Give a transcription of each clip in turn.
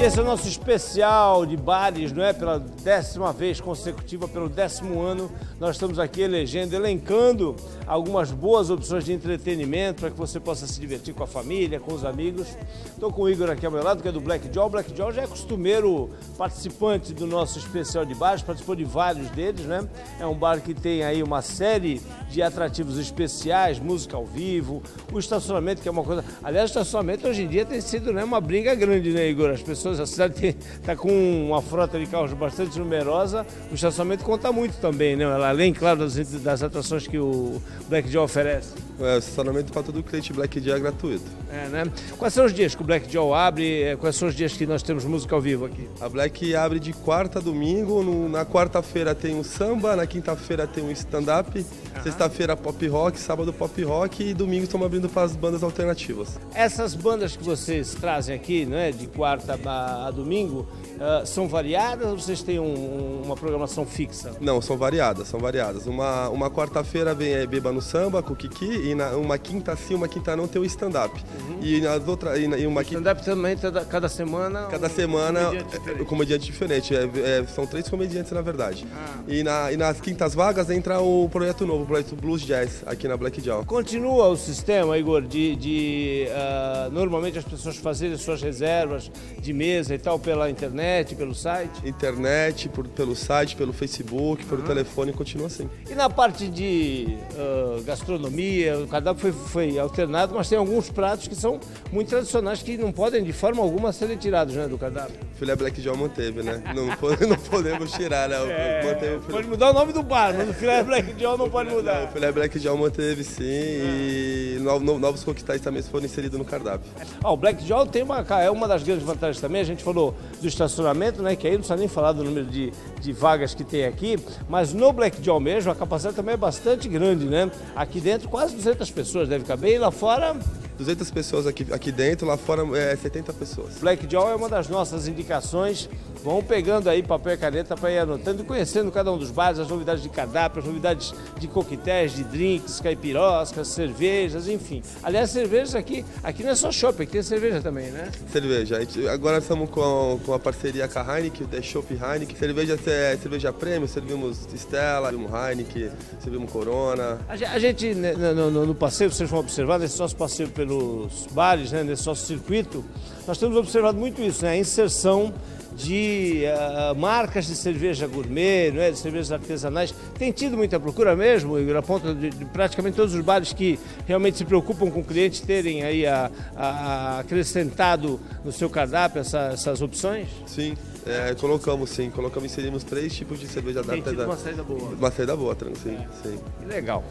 E esse é o nosso especial de bares, não é? Pela décima vez consecutiva, pelo décimo ano, nós estamos aqui elegendo, elencando algumas boas opções de entretenimento para que você possa se divertir com a família, com os amigos. Estou com o Igor aqui ao meu lado, que é do Black Jaw. O Black Jaw já é costumeiro participante do nosso especial de bares, participou de vários deles, né? É um bar que tem aí uma série de atrativos especiais, música ao vivo, o estacionamento, que é uma coisa. Aliás, o estacionamento hoje em dia tem sido né, uma briga grande, né, Igor? As pessoas, a cidade está com uma frota de carros bastante numerosa, o estacionamento conta muito também, né? Além, claro, das, das atrações que o Black Jaw oferece. É, o estacionamento para todo cliente Black Jaw é gratuito. É, né? Quais são os dias que o Black Jaw abre? É, quais são os dias que nós temos música ao vivo aqui? A Black abre de quarta a domingo. No, na quarta-feira tem o samba, na quinta-feira tem o stand-up, uhum. sexta-feira pop rock, sábado pop rock e domingo estamos abrindo para as bandas alternativas. Essas bandas que vocês trazem aqui, né, de quarta a, a domingo, uh, são variadas ou vocês têm um, uma programação fixa? Não, são variadas, são variadas. Uma, uma quarta-feira vem é, Beba no Samba com o Kiki e na, uma quinta sim, uma quinta não tem o stand-up. Uhum. E nas outras. E, e uma stand-up também cada semana. Cada um semana comediante diferente. É, comediante diferente. É, é, são três comediantes na verdade. Ah. E, na, e nas quintas vagas entra o projeto novo, o projeto Blues Jazz, aqui na Black Jaw. Continua o sistema, Igor, de, de uh, normalmente as pessoas fazerem suas reservas de mesa e tal pela internet, pelo site? Internet, por, pelo site, pelo Facebook, pelo uhum. telefone, continua assim. E na parte de uh, gastronomia, o cardápio foi, foi alternado, mas tem alguns pratos que são muito tradicionais que não podem de forma alguma ser tirados né, do cardápio. Filé Black John manteve, né? não, não podemos tirar, né? É, manteve filé... Pode mudar o nome do bar, mas o filé Black John não pode mudar. Não, o filé Black John manteve sim e novos coquetéis também foram inseridos no cardápio. Ah, o Black John tem uma, é uma das grandes vantagens também, a gente falou do estacionamento, né? Que aí não precisa nem falar do número de, de vagas que tem aqui, mas no Black John mesmo a capacidade também é bastante grande, né? Aqui dentro quase 200 pessoas deve caber e lá fora 200 pessoas aqui, aqui dentro, lá fora é 70 pessoas. Black Jaw é uma das nossas indicações. Vão pegando aí papel e caneta para ir anotando e conhecendo cada um dos bares, as novidades de cardápio, as novidades de coquetéis, de drinks, caipiroscas, cervejas, enfim. Aliás, cervejas aqui, aqui não é só shopping, aqui tem cerveja também, né? Cerveja. Agora estamos com, com a parceria com a Heineken, da Shop Heineken. Cerveja é cerveja prêmio, servimos Stella, servimos Heineken, servimos Corona. A gente, né, no, no, no passeio, vocês vão observar, nesse nosso passeio pelo pelos bares, né, nesse nosso circuito, nós temos observado muito isso, né, a inserção de uh, marcas de cerveja gourmet, não é? de cervejas artesanais. Tem tido muita procura mesmo, Igor, a ponto de, de, praticamente todos os bares que realmente se preocupam com o cliente terem aí a, a acrescentado no seu cardápio essa, essas opções? Sim, é, colocamos sim, colocamos, inserimos três tipos de cerveja Tem artesanal. Uma saída boa. Uma saída boa, sim, é. sim. Legal.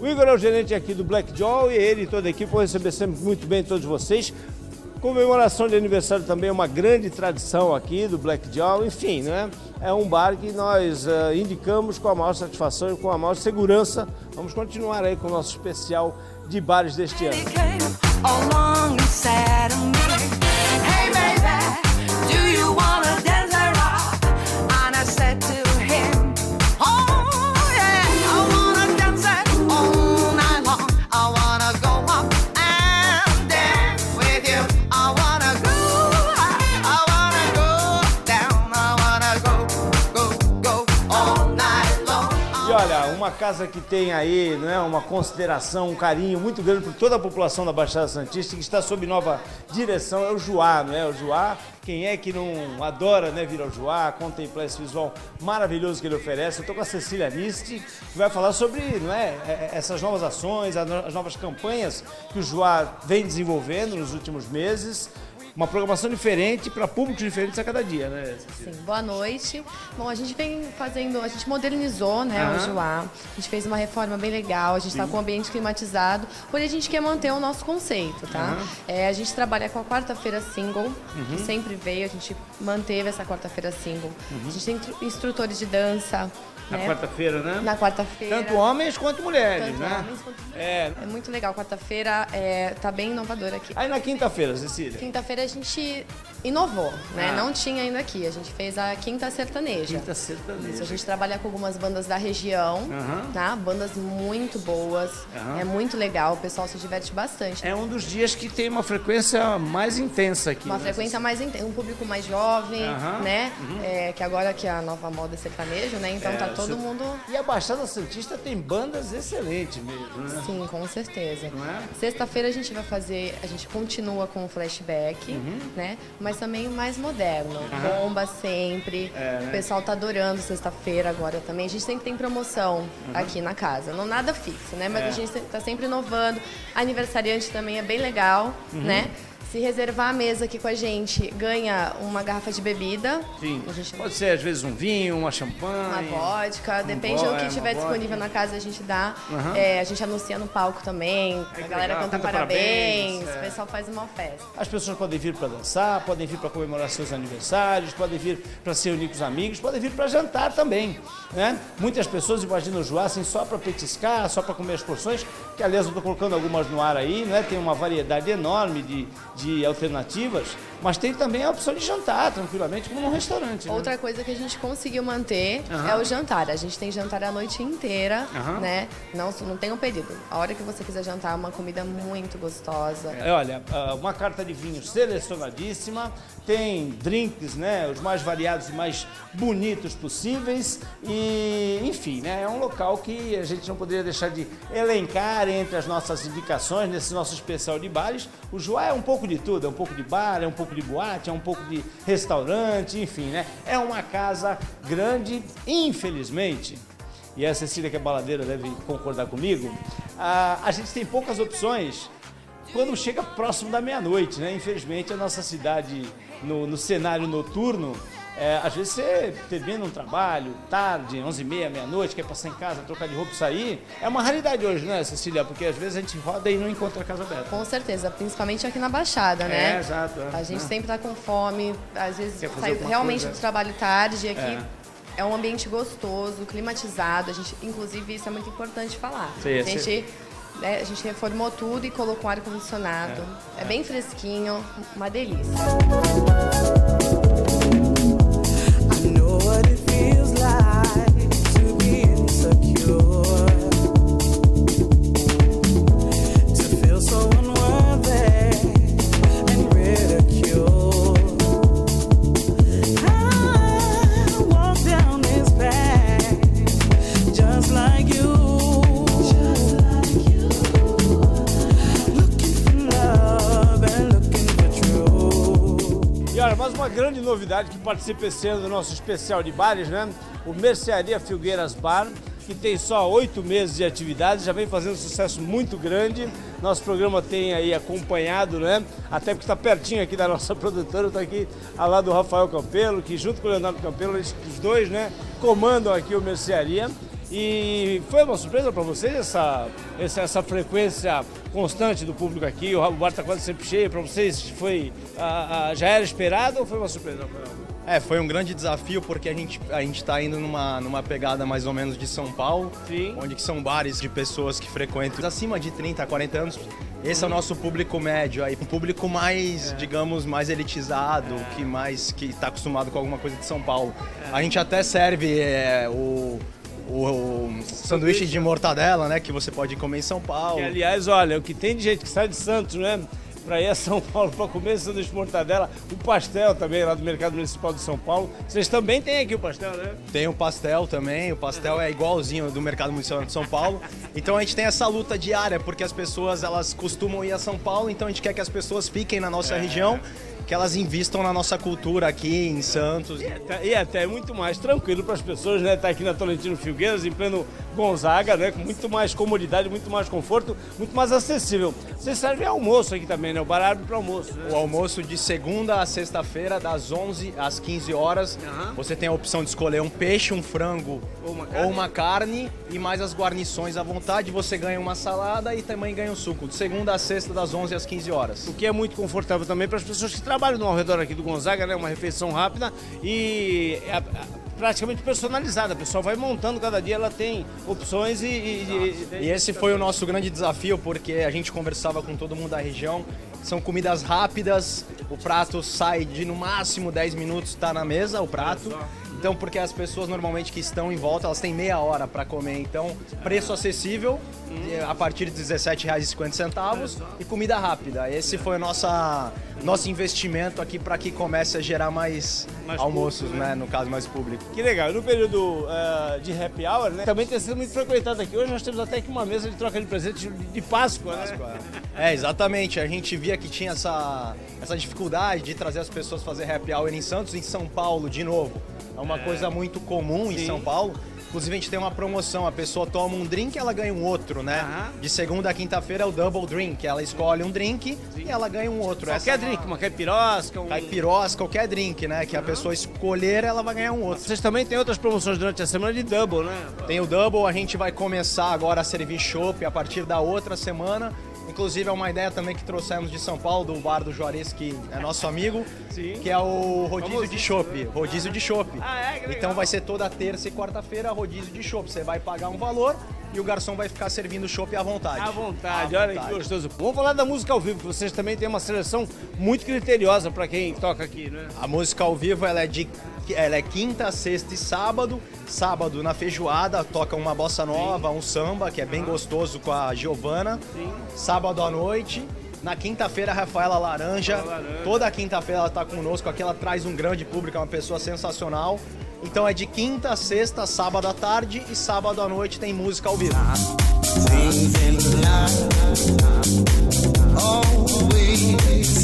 O Igor é o gerente aqui do Black Jaw e ele e toda a equipe vão receber sempre muito bem todos vocês. Comemoração de aniversário também é uma grande tradição aqui do Black Jaw, enfim, né? É um bar que nós uh, indicamos com a maior satisfação e com a maior segurança. Vamos continuar aí com o nosso especial de bares deste ano. Casa que tem aí não é, uma consideração, um carinho muito grande por toda a população da Baixada Santista que está sob nova direção é o Juá, não é? O Juá, quem é que não adora né, vir ao Juá, contemplar esse visual maravilhoso que ele oferece? Eu estou com a Cecília Nisti, que vai falar sobre não é, é, essas novas ações, as novas campanhas que o Juá vem desenvolvendo nos últimos meses uma programação diferente para públicos diferentes a cada dia, né? Sim, boa noite. Bom, a gente vem fazendo, a gente modernizou, né, uhum. o Joá. A gente fez uma reforma bem legal, a gente está com o ambiente climatizado, porém a gente quer manter o nosso conceito, tá? Uhum. É, a gente trabalha com a quarta-feira single, uhum. que sempre veio, a gente manteve essa quarta-feira single. Uhum. A gente tem instrutores de dança, Na né? quarta-feira, né? Na quarta-feira. Tanto homens quanto mulheres, Tanto né? homens quanto mulheres. É. É muito legal. Quarta-feira é, tá bem inovador aqui. Aí na quinta-feira, Cecília. Quinta-feira a gente inovou, né? Ah. Não tinha ainda aqui. A gente fez a Quinta Sertaneja. Quinta sertaneja. Isso, a gente trabalha com algumas bandas da região, tá? Bandas muito boas. É muito legal, o pessoal se diverte bastante. É um dos dias que tem uma frequência mais intensa aqui. Uma né, frequência mais intensa, um público mais jovem, né? É, que agora que a nova moda é sertanejo, né? Então É, tá todo mundo. E a Baixada Santista tem bandas excelentes mesmo, né? Sim, com certeza. Não é? Sexta-feira a gente vai fazer, a gente continua com o flashback, Uhum. né? Mas também mais moderno. Bomba sempre. É, né? O pessoal tá adorando sexta-feira agora também. A gente sempre tem promoção aqui na casa. Não nada fixo, né? Mas Uhum. É. a gente tá sempre inovando. Aniversariante também é bem legal, Uhum. né? Se reservar a mesa aqui com a gente, ganha uma garrafa de bebida. Sim. Gente Pode ser às vezes um vinho, uma uma champanhe. vodka, depende vo- do é, que uma tiver disponível na casa, a gente dá. Aham. É, a gente anuncia no palco também, que a galera legal, canta canta parabéns, parabéns, é. o pessoal faz uma festa. As pessoas podem vir para dançar, podem vir para comemorar seus aniversários, podem vir para se reunir com os amigos, podem vir para jantar também. Né? Muitas pessoas imaginam o Joá assim, só para petiscar, só para comer as porções, que aliás eu estou colocando algumas no ar aí, né? tem uma variedade enorme de, de alternativas, mas tem também a opção de jantar tranquilamente, como num restaurante. né? Outra coisa que a gente conseguiu manter Aham. é o jantar. A gente tem jantar a noite inteira, Aham. né? Não, não tem um pedido. A hora que você quiser jantar, é uma comida muito gostosa. É, olha, ah, uma carta de vinho selecionadíssima, tem drinks, né, os mais variados e mais bonitos possíveis e, enfim, né, é um local que a gente não poderia deixar de elencar entre as nossas indicações nesse nosso especial de bares. O Joá é um pouco de tudo, é um pouco de bar, é um pouco de boate, é um pouco de restaurante, enfim, né, é uma casa grande, infelizmente e a Cecília, que é baladeira, deve concordar comigo, a, a gente tem poucas opções quando chega próximo da meia-noite, né? Infelizmente, a nossa cidade, no, no cenário noturno, é, às vezes você termina um trabalho tarde, 11h30, meia-noite, quer passar em casa, trocar de roupa e sair. É uma raridade hoje, né, Cecília? Porque às vezes a gente roda e não encontra a casa aberta. Com certeza, principalmente aqui na Baixada, né? É, exato, é. A gente É. sempre tá com fome, às vezes sai realmente coisa. do trabalho tarde, aqui É. é. um ambiente gostoso, climatizado. A gente, inclusive, isso é muito importante falar. Sim, a gente, sim. né, a gente reformou tudo e colocou um ar condicionado. É, bem fresquinho, uma delícia. E olha, mais uma grande novidade que participa esse ano do nosso especial de bares, né? O Mercearia Filgueiras Bar, que tem só oito meses de atividade, já vem fazendo um sucesso muito grande. Nosso programa tem aí acompanhado, né? Até porque está pertinho aqui da nossa produtora, está aqui ao lado do Rafael Campelo, que junto com o Leonardo Campelo, eles, os dois, né, comandam aqui o Mercearia. E foi uma surpresa para vocês essa, essa, essa frequência constante do público aqui? O bar está quase sempre cheio. Para vocês foi ah, ah, já era esperado ou foi uma surpresa? É, foi um grande desafio porque a gente a gente está indo numa, numa pegada mais ou menos de São Paulo, Sim. onde que são bares de pessoas que frequentam acima de 30, 40 anos. Esse é o nosso público médio aí, um público mais, digamos, mais elitizado, que mais que está acostumado com alguma coisa de São Paulo. A gente até serve é, o, o, o sanduíche de mortadela, né, que você pode comer em São Paulo. Aliás, olha, o que tem de gente que sai de Santos, né? Para ir a São Paulo para comer sanduíche de mortadela, o pastel também lá do Mercado Municipal de São Paulo. Vocês também têm aqui o pastel, né? Tem o pastel também, o pastel é igualzinho do Mercado Municipal de São Paulo. Então a gente tem essa luta diária, porque as pessoas elas costumam ir a São Paulo, então a gente quer que as pessoas fiquem na nossa região, que elas invistam na nossa cultura aqui em Santos. E até, e até muito mais tranquilo para as pessoas, né? Estar aqui na Tolentino Filgueiras, em pleno Gonzaga, né? Com muito mais comodidade, muito mais conforto, muito mais acessível. Vocês servem almoço aqui também, né? O bar abre para almoço, né? O almoço de segunda a sexta-feira, das 11 às 15 horas. Aham. Você tem a opção de escolher um peixe, um frango Ou uma carne. ou uma carne e mais as guarnições à vontade. Você ganha uma salada e também ganha um suco. De segunda a sexta, das 11 às 15 horas. O que é muito confortável também para as pessoas que trabalham no ao redor aqui do Gonzaga, né? Uma refeição rápida e a- praticamente personalizada. A pessoa vai montando cada dia, ela tem opções e. e, E esse foi o nosso grande desafio, porque a gente conversava com todo mundo da região. São comidas rápidas, o prato sai de no máximo 10 minutos, está na mesa o prato. Então, porque as pessoas normalmente que estão em volta, elas têm meia hora para comer. Então, preço acessível, a partir de R$ 17,50 e comida rápida. Esse foi o nossa, nosso investimento aqui para que comece a gerar mais, Mais almoços, público, né? No caso, mais público. Que legal. No período eh, de happy hour, né? Também tem sido muito frequentado aqui. Hoje nós temos até aqui uma mesa de troca de presentes de, de Páscoa, né? É, exatamente. A gente via que tinha essa, essa dificuldade de trazer as pessoas fazer happy hour em Santos, em São Paulo, de novo. É uma coisa muito comum em Sim. São Paulo. Inclusive, a gente tem uma promoção. A pessoa toma um drink ela ganha um outro, né? Aham. De segunda a quinta-feira é o double drink. Ela escolhe um drink e ela ganha um outro. Qualquer Essa é drink, uma caipirosca, um... Caipirosca, qualquer drink, né? Que a pessoa escolher, ela vai ganhar um outro. Vocês também têm outras promoções durante a semana de double, né? Tem o Double, a gente vai começar agora a servir chopp a partir da outra semana. Inclusive é uma ideia também que trouxemos de São Paulo, do bar do Juarez, que é nosso amigo, Sim. que é o rodízio de chopp. Rodízio de chopp. Ah, é? Que. Então vai ser toda terça e quarta-feira rodízio de chopp. Você vai pagar um valor e o garçom vai ficar servindo chopp à vontade. À vontade, À olha que vontade. gostoso. Vamos falar da música ao vivo, que vocês também têm uma seleção muito criteriosa para quem toca aqui, né? A música ao vivo ela é de ela é quinta, sexta e sábado. Sábado na feijoada toca uma bossa nova, um samba que é bem gostoso com a Giovana. Sábado à noite. Na quinta-feira, a Rafaela Laranja. Laranja. Toda quinta-feira ela tá conosco aqui, ela traz um grande público, é uma pessoa sensacional. Então é de quinta, sexta, sábado à tarde e sábado à noite tem música ao vivo. Always